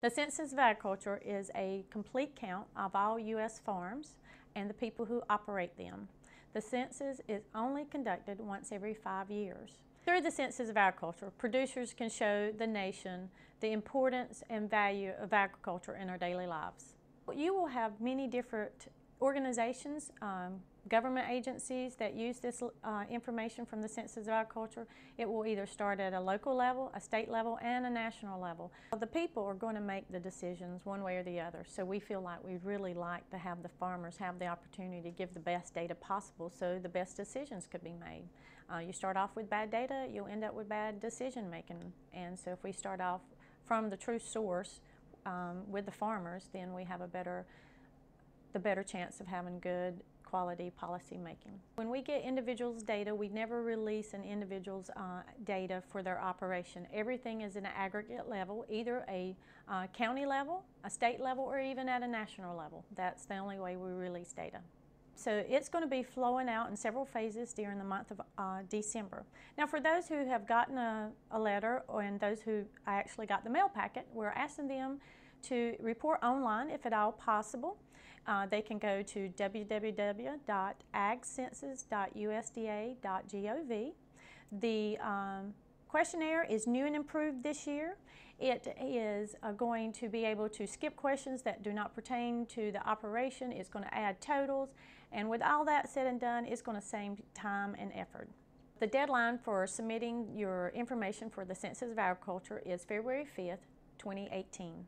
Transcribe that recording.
The Census of Agriculture is a complete count of all U.S. farms and the people who operate them. The census is only conducted once every five years. Through the Census of Agriculture, producers can show the nation the importance and value of agriculture in our daily lives. You will have many different organizations, um, government agencies that use this uh, information from the Census of Agriculture. It will either start at a local level, a state level, and a national level. The people are going to make the decisions one way or the other, so we feel like we really like to have the farmers have the opportunity to give the best data possible so the best decisions could be made. Uh, you start off with bad data, you'll end up with bad decision making, and so if we start off from the true source um, with the farmers, then we have a better the better chance of having good quality policy making. When we get individuals' data, we never release an individual's uh, data for their operation. Everything is in an aggregate level, either a uh, county level, a state level, or even at a national level. That's the only way we release data. So it's going to be flowing out in several phases during the month of uh, December. Now for those who have gotten a, a letter and those who actually got the mail packet, we're asking them to report online if at all possible. Uh, they can go to www.agcensus.usda.gov. The um, questionnaire is new and improved this year. It is uh, going to be able to skip questions that do not pertain to the operation. It's going to add totals. And with all that said and done, it's going to save time and effort. The deadline for submitting your information for the Census of Agriculture is February 5th, 2018.